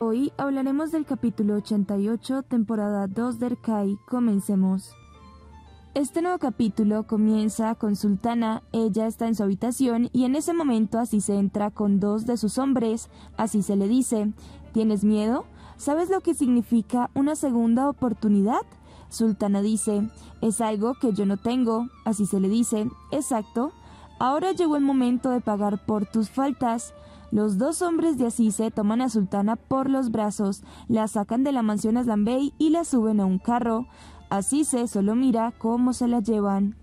Hoy hablaremos del capítulo 88, temporada 2 de Erkai. Comencemos. Este nuevo capítulo comienza con Sultana, ella está en su habitación y en ese momento así se entra con dos de sus hombres, así se le dice, ¿tienes miedo? ¿Sabes lo que significa una segunda oportunidad? Sultana dice, es algo que yo no tengo, así se le dice, exacto, ahora llegó el momento de pagar por tus faltas. Los dos hombres de Asise toman a Sultana por los brazos, la sacan de la mansión Aslambey y la suben a un carro. Asise solo mira cómo se la llevan.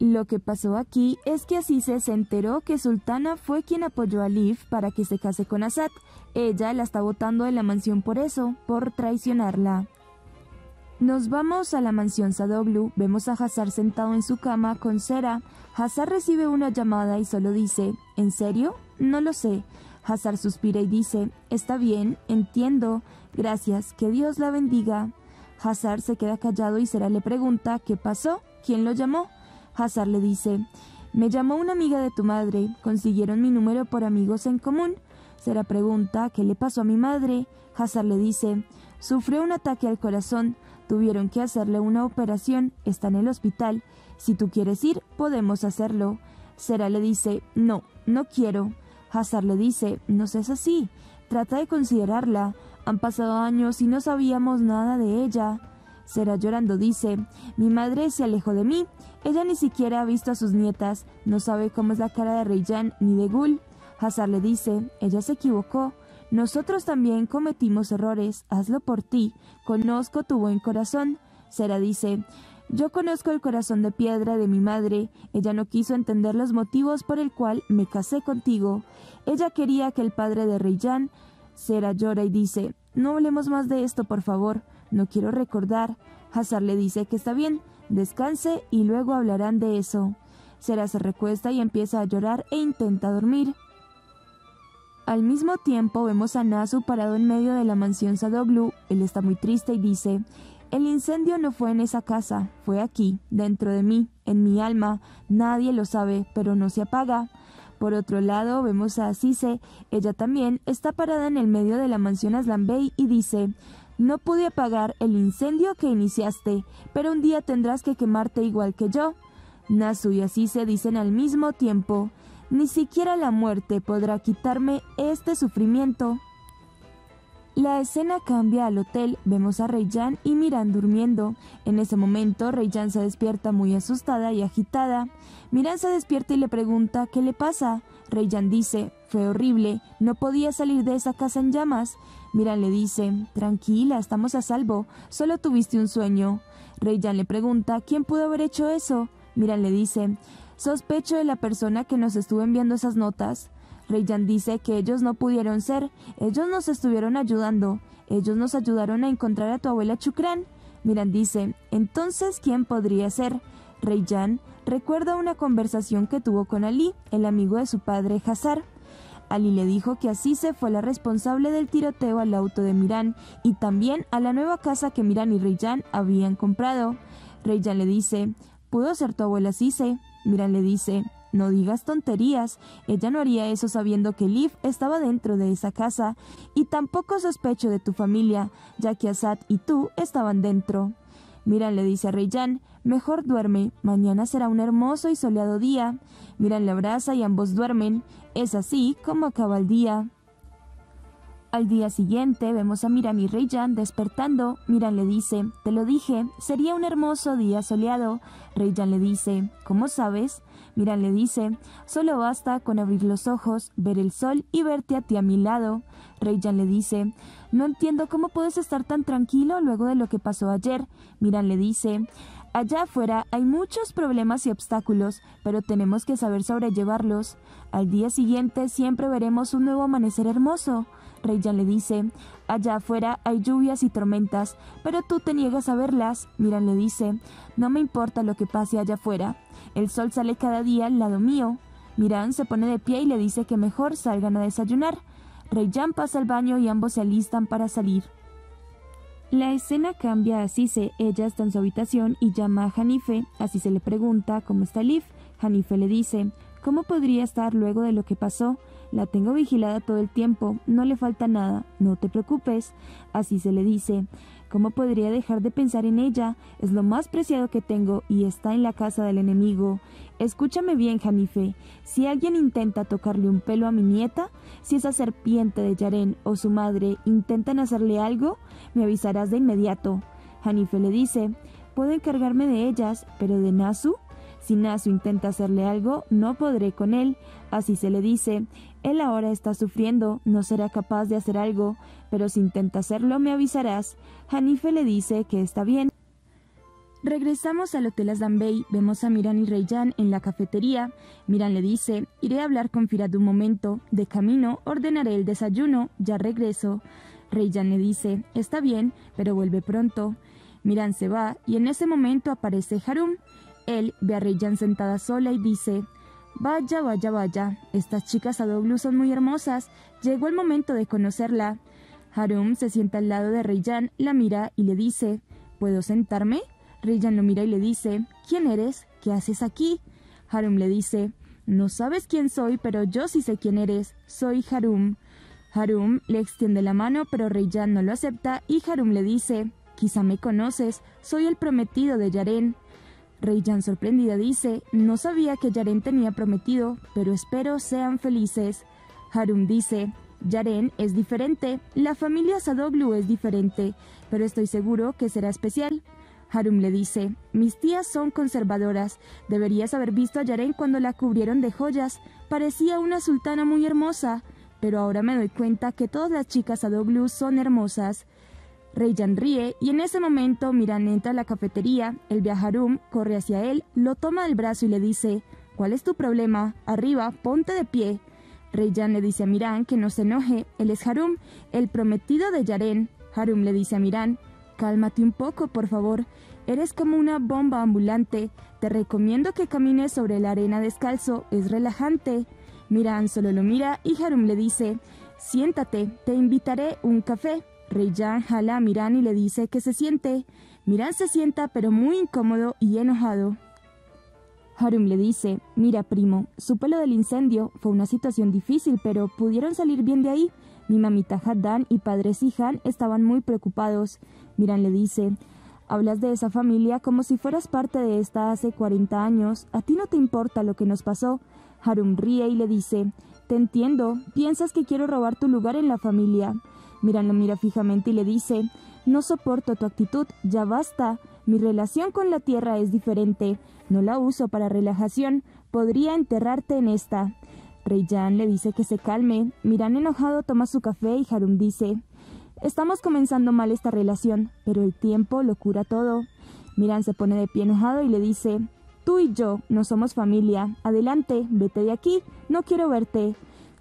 Lo que pasó aquí es que Asise se enteró que Sultana fue quien apoyó a Liv para que se case con Asad. Ella la está botando de la mansión por eso, por traicionarla. Nos vamos a la mansión Sadoglu, vemos a Hazar sentado en su cama con Sera. Hazar recibe una llamada y solo dice, ¿En serio? No lo sé. Hazar suspira y dice, Está bien, entiendo. Gracias, que Dios la bendiga. Hazar se queda callado y Sera le pregunta, ¿qué pasó? ¿Quién lo llamó? Hazar le dice, Me llamó una amiga de tu madre, consiguieron mi número por amigos en común. Sera pregunta, ¿qué le pasó a mi madre? Hazar le dice, Sufrió un ataque al corazón, tuvieron que hacerle una operación, está en el hospital. Si tú quieres ir, podemos hacerlo. Sera le dice, no, no quiero. Hazar le dice, no seas así, trata de considerarla. Han pasado años y no sabíamos nada de ella. Sera llorando dice, mi madre se alejó de mí, ella ni siquiera ha visto a sus nietas, no sabe cómo es la cara de Reyyan ni de Gul. Hazar le dice, ella se equivocó, nosotros también cometimos errores, hazlo por ti, conozco tu buen corazón. Sera dice, yo conozco el corazón de piedra de mi madre, ella no quiso entender los motivos por el cual me casé contigo. Ella quería que el padre de Reyyan. Sera llora y dice, no hablemos más de esto, por favor, no quiero recordar. Hazar le dice que está bien, descanse y luego hablarán de eso. Sera se recuesta y empieza a llorar e intenta dormir. Al mismo tiempo vemos a Nasu parado en medio de la mansión Sadoglu. Él está muy triste y dice, el incendio no fue en esa casa, fue aquí, dentro de mí, en mi alma. Nadie lo sabe, pero no se apaga. Por otro lado, vemos a Asise. Ella también está parada en el medio de la mansión Aslambey y dice, no pude apagar el incendio que iniciaste, pero un día tendrás que quemarte igual que yo. Nasu y Asise dicen al mismo tiempo, ni siquiera la muerte podrá quitarme este sufrimiento. La escena cambia al hotel, vemos a Reyyan y Miran durmiendo. En ese momento, Reyyan se despierta muy asustada y agitada. Miran se despierta y le pregunta qué le pasa. Reyyan dice, fue horrible, no podía salir de esa casa en llamas. Miran le dice, tranquila, estamos a salvo, solo tuviste un sueño. Reyyan le pregunta, ¿quién pudo haber hecho eso? Miran le dice, sospecho de la persona que nos estuvo enviando esas notas. Reyyan dice que ellos no pudieron ser, ellos nos estuvieron ayudando, ellos nos ayudaron a encontrar a tu abuela Chukran. Miran dice, entonces, ¿quién podría ser? Reyyan recuerda una conversación que tuvo con Ali, el amigo de su padre Hazar. Ali le dijo que así se fue la responsable del tiroteo al auto de Miran y también a la nueva casa que Miran y Reyyan habían comprado. Reyyan le dice, ¿pudo ser tu abuela Cise? Miran le dice, no digas tonterías, ella no haría eso sabiendo que Liv estaba dentro de esa casa, y tampoco sospecho de tu familia, ya que Asad y tú estaban dentro. Miran le dice a Reyyan, mejor duerme, mañana será un hermoso y soleado día. Miran le abraza y ambos duermen. Es así como acaba el día. Al día siguiente vemos a Miran y Reyyan despertando. Miran le dice, te lo dije, sería un hermoso día soleado. Reyyan le dice, ¿cómo sabes? Miran le dice, solo basta con abrir los ojos, ver el sol y verte a ti a mi lado. Reyyan le dice, no entiendo cómo puedes estar tan tranquilo luego de lo que pasó ayer. Miran le dice, allá afuera hay muchos problemas y obstáculos, pero tenemos que saber sobrellevarlos. Al día siguiente siempre veremos un nuevo amanecer hermoso. Reyyan le dice, allá afuera hay lluvias y tormentas, pero tú te niegas a verlas. Miran le dice, no me importa lo que pase allá afuera. El sol sale cada día al lado mío. Miran se pone de pie y le dice que mejor salgan a desayunar. Reyyan pasa al baño y ambos se alistan para salir. La escena cambia a Cise. Ella está en su habitación y llama a Hanife. Así se le pregunta cómo está Liv. Hanife le dice, ¿Cómo podría estar luego de lo que pasó? La tengo vigilada todo el tiempo, no le falta nada, no te preocupes. Así se le dice. ¿Cómo podría dejar de pensar en ella? Es lo más preciado que tengo y está en la casa del enemigo. Escúchame bien, Janife. Si alguien intenta tocarle un pelo a mi nieta, si esa serpiente de Yaren o su madre intentan hacerle algo, me avisarás de inmediato. Janife le dice, puedo encargarme de ellas, pero de Nasu si Nasu intenta hacerle algo, no podré con él. Así se le dice. Él ahora está sufriendo, no será capaz de hacer algo, pero si intenta hacerlo me avisarás. Hanife le dice que está bien. Regresamos al Hotel Asdambey, vemos a Miran y Reyyan en la cafetería. Miran le dice, iré a hablar con Firad un momento, de camino ordenaré el desayuno, ya regreso. Reyyan le dice, está bien, pero vuelve pronto. Miran se va y en ese momento aparece Harum. Él ve a Reyyan sentada sola y dice, Vaya, vaya, vaya, estas chicas Adoglu son muy hermosas, llegó el momento de conocerla. Harum se sienta al lado de Reyyan, la mira y le dice, ¿Puedo sentarme? Reyyan lo mira y le dice, ¿Quién eres? ¿Qué haces aquí? Harum le dice, No sabes quién soy, pero yo sí sé quién eres, soy Harum. Harum le extiende la mano, pero Reyyan no lo acepta y Harum le dice, Quizá me conoces, soy el prometido de Yaren. Reyyan sorprendida dice, no sabía que Yaren tenía prometido, pero espero sean felices. Harum dice, Yaren es diferente, la familia Sadoglu es diferente, pero estoy seguro que será especial. Harum le dice, mis tías son conservadoras, deberías haber visto a Yaren cuando la cubrieron de joyas, parecía una sultana muy hermosa, pero ahora me doy cuenta que todas las chicas Sadoglu son hermosas. Reyyan ríe y en ese momento Miran entra a la cafetería, el viajarum corre hacia él, lo toma del brazo y le dice, ¿cuál es tu problema? Arriba, ponte de pie. Reyyan le dice a Miran que no se enoje, él es Harum, el prometido de Yaren. Harum le dice a Miran, cálmate un poco, por favor, eres como una bomba ambulante, te recomiendo que camines sobre la arena descalzo, es relajante. Miran solo lo mira y Harum le dice, siéntate, te invitaré un café. Reyyan jala a Miran y le dice que se siente. Miran se sienta pero muy incómodo y enojado. Harum le dice, mira primo, supe lo del incendio, fue una situación difícil, pero pudieron salir bien de ahí. Mi mamita Haddan y padre Sihan estaban muy preocupados. Miran le dice, hablas de esa familia como si fueras parte de esta hace 40 años, a ti no te importa lo que nos pasó. Harum ríe y le dice, te entiendo, piensas que quiero robar tu lugar en la familia. Miran lo mira fijamente y le dice, no soporto tu actitud, ya basta. Mi relación con la tierra es diferente. No la uso para relajación. Podría enterrarte en esta. Reyyan le dice que se calme. Miran enojado toma su café y Harum dice, Estamos comenzando mal esta relación, pero el tiempo lo cura todo. Miran se pone de pie enojado y le dice, Tú y yo no somos familia. Adelante, vete de aquí. No quiero verte.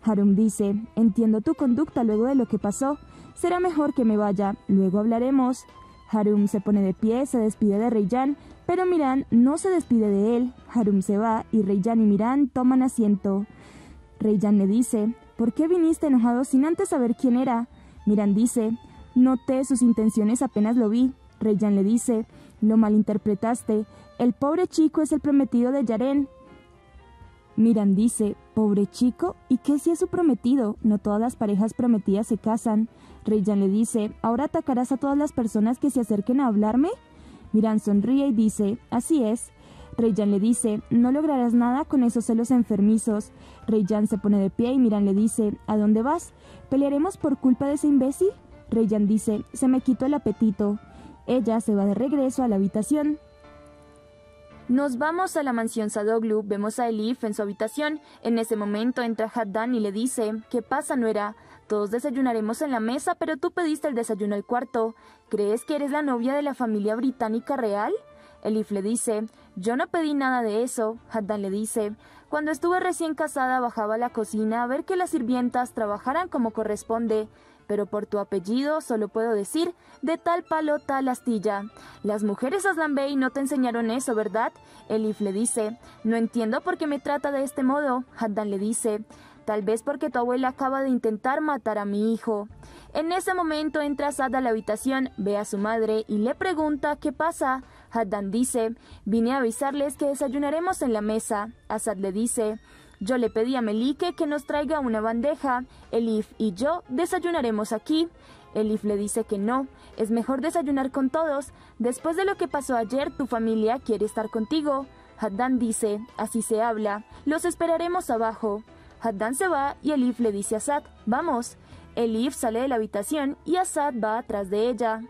Harum dice, entiendo tu conducta luego de lo que pasó. Será mejor que me vaya, luego hablaremos. Harum se pone de pie, se despide de Reyyan, pero Miran no se despide de él. Harum se va y Reyyan y Miran toman asiento. Reyyan le dice, ¿por qué viniste enojado sin antes saber quién era? Miran dice, noté sus intenciones apenas lo vi. Reyyan le dice, lo malinterpretaste. El pobre chico es el prometido de Yaren. Miran dice, pobre chico, ¿y qué si es su prometido? No todas las parejas prometidas se casan. Reyyan le dice, ¿ahora atacarás a todas las personas que se acerquen a hablarme? Miran sonríe y dice, así es. Reyyan le dice, no lograrás nada con esos celos enfermizos. Reyyan se pone de pie y Miran le dice, ¿a dónde vas? ¿Pelearemos por culpa de ese imbécil? Reyyan dice, se me quitó el apetito. Ella se va de regreso a la habitación. Nos vamos a la mansión Sadoglu, vemos a Elif en su habitación. En ese momento entra Haddan y le dice, ¿qué pasa, nuera? Todos desayunaremos en la mesa, pero tú pediste el desayuno al cuarto. ¿Crees que eres la novia de la familia británica real? Elif le dice, yo no pedí nada de eso. Haddan le dice, cuando estuve recién casada bajaba a la cocina a ver que las sirvientas trabajaran como corresponde pero por tu apellido solo puedo decir de tal palo tal astilla. Las mujeres Aslanbey no te enseñaron eso, ¿verdad? Elif le dice, no entiendo por qué me trata de este modo. Haddan le dice, tal vez porque tu abuela acaba de intentar matar a mi hijo. En ese momento entra Asad a la habitación, ve a su madre y le pregunta qué pasa. Haddan dice, vine a avisarles que desayunaremos en la mesa. Asad le dice, Yo le pedí a Melike que nos traiga una bandeja. Elif y yo desayunaremos aquí. Elif le dice que no, es mejor desayunar con todos. Después de lo que pasó ayer, tu familia quiere estar contigo. Haddan dice, así se habla, los esperaremos abajo. Haddan se va y Elif le dice a Sad, vamos. Elif sale de la habitación y Asad va atrás de ella.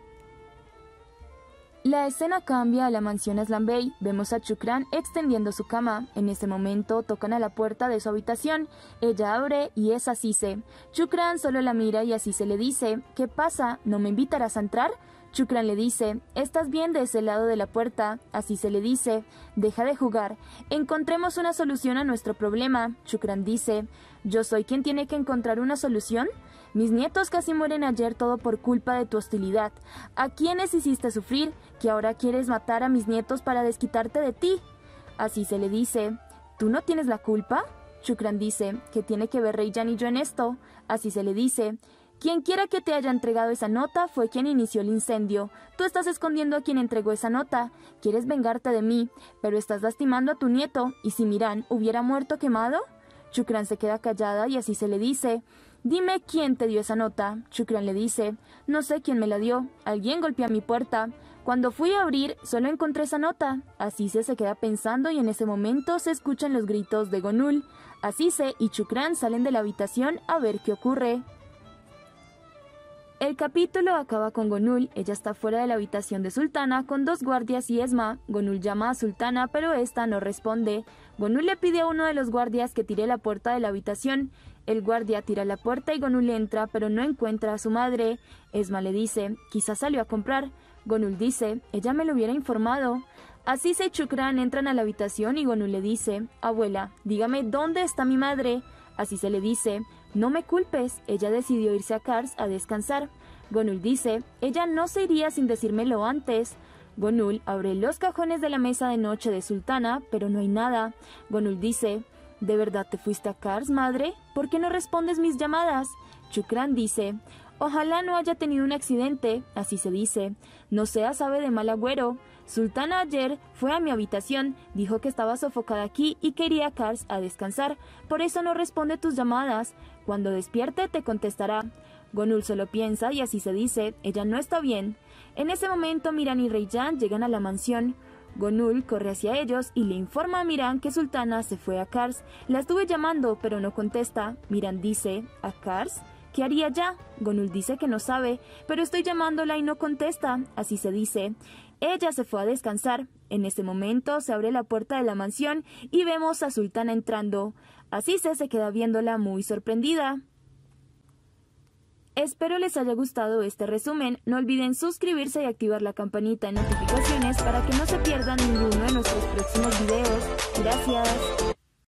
La escena cambia a la mansión Aslan Bey. Vemos a Chukran extendiendo su cama. En ese momento tocan a la puerta de su habitación. Ella abre y es Asise. Chukran solo la mira y Asise le dice, ¿qué pasa? ¿No me invitarás a entrar? Chukran le dice, ¿estás bien de ese lado de la puerta? Así se le dice, deja de jugar, encontremos una solución a nuestro problema. Chukran dice, ¿yo soy quien tiene que encontrar una solución? Mis nietos casi mueren ayer todo por culpa de tu hostilidad. ¿A quiénes hiciste sufrir que ahora quieres matar a mis nietos para desquitarte de ti? Así se le dice. ¿Tú no tienes la culpa? Chukran dice que tiene que ver Reyyan y yo en esto. Así se le dice. Quien quiera que te haya entregado esa nota fue quien inició el incendio. Tú estás escondiendo a quien entregó esa nota. Quieres vengarte de mí, pero estás lastimando a tu nieto. ¿Y si Miran hubiera muerto quemado? Chukran se queda callada y así se le dice. Dime quién te dio esa nota. Chukran le dice, no sé quién me la dio. Alguien golpeó mi puerta. Cuando fui a abrir, solo encontré esa nota. Asise se queda pensando y en ese momento se escuchan los gritos de Gonul. Asise y Chukran salen de la habitación a ver qué ocurre. El capítulo acaba con Gonul, ella está fuera de la habitación de Sultana con dos guardias y Esma. Gonul llama a Sultana pero esta no responde. Gonul le pide a uno de los guardias que tire la puerta de la habitación. El guardia tira la puerta y Gonul entra pero no encuentra a su madre. Esma le dice, quizás salió a comprar. Gonul dice, ella me lo hubiera informado. Así se Chukran entran a la habitación y Gonul le dice, abuela, dígame dónde está mi madre. Así se le dice, no me culpes, ella decidió irse a Kars a descansar. Gonul dice, ella no se iría sin decírmelo antes. Gonul abre los cajones de la mesa de noche de Sultana, pero no hay nada. Gonul dice, ¿de verdad te fuiste a Kars, madre? ¿Por qué no respondes mis llamadas? Chukran dice, Ojalá no haya tenido un accidente, así se dice. No sea sabe de mal agüero. Sultana ayer fue a mi habitación, dijo que estaba sofocada aquí y quería Kars a descansar. Por eso no responde tus llamadas. Cuando despierte te contestará. Gonul solo piensa y así se dice, ella no está bien. En ese momento Miran y Reyyan llegan a la mansión. Gonul corre hacia ellos y le informa a Miran que Sultana se fue a Kars. La estuve llamando, pero no contesta. Miran dice, ¿a Kars? ¿Qué haría ya? Gonul dice que no sabe, pero estoy llamándola y no contesta. Así se dice. Ella se fue a descansar. En ese momento se abre la puerta de la mansión y vemos a Sultana entrando. Así se, se queda viéndola muy sorprendida. Espero les haya gustado este resumen. No olviden suscribirse y activar la campanita de notificaciones para que no se pierdan ninguno de nuestros próximos videos. Gracias.